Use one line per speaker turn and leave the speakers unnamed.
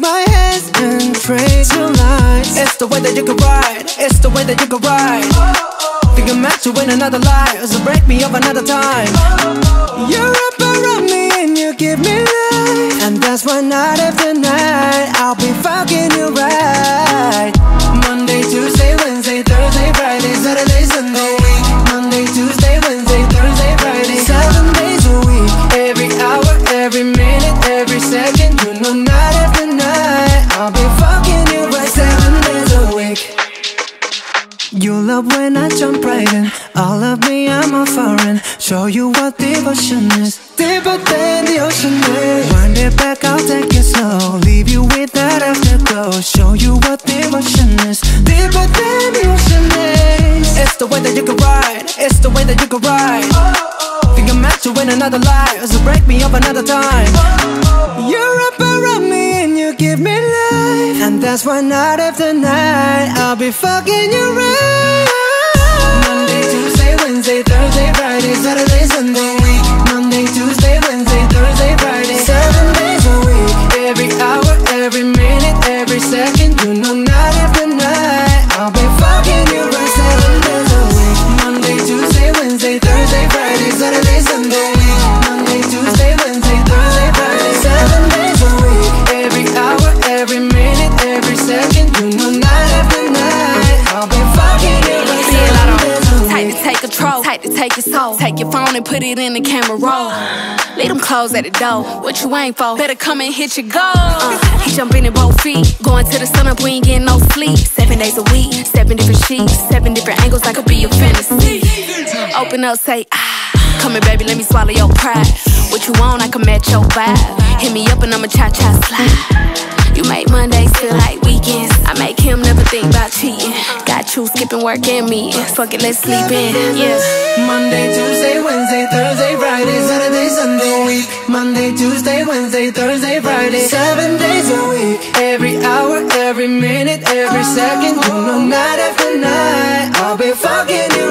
my hands and your lines It's the way that you can ride It's the way that you can ride. Think I'm meant to win another life So break me up another time. You're up around me and you give me life And that's why night after night I'll be fucking you right I'll be fucking you right Seven days a week. You love when I jump right in. All of me, I'm a foreign. Show you what devotion is. Deeper than the ocean is. Wind it back, I'll take it slow. Leave you with that afterglow. Show you what devotion is. Deeper than the ocean is. It's the way that you can ride. It's the way that you can ride. Oh. Think I'm meant to win another life. So break me up another time. Oh, You're up around me that's why night after night I'll be fucking you right Monday, Tuesday, Wednesday, Thursday, Friday, Saturday, Sunday Monday, Tuesday, Wednesday, Thursday, Friday. Seven days a week Every hour, every minute, every second. You know night after night I'll be fucking you right Seven days a week Monday, Tuesday, Wednesday, Thursday, Friday, Saturday, Sunday
Tight to take control, tight to take your soul. Take your phone and put it in the camera roll. Leave them clothes at the door. What you ain't for? Better come and hit your goal. Uh, he jumping in both feet. Going to the sun up, we ain't getting no sleep. Seven days a week, seven different sheets, seven different angles. I could be your fantasy. Open up, say ah. Come here, baby, let me swallow your pride. What you want, I can match your vibe. Hit me up and I'ma cha cha slide. You make Mondays feel like weekends. I make him never think about cheating. You skipping work and me. Fuck it, let's sleep in. Yeah.
Monday, Tuesday, Wednesday, Thursday, Friday, Saturday, Sunday week. Monday, Tuesday, Wednesday, Thursday, Friday, seven days a week. Every hour, every minute, every second, you know night after night, I'll be fucking you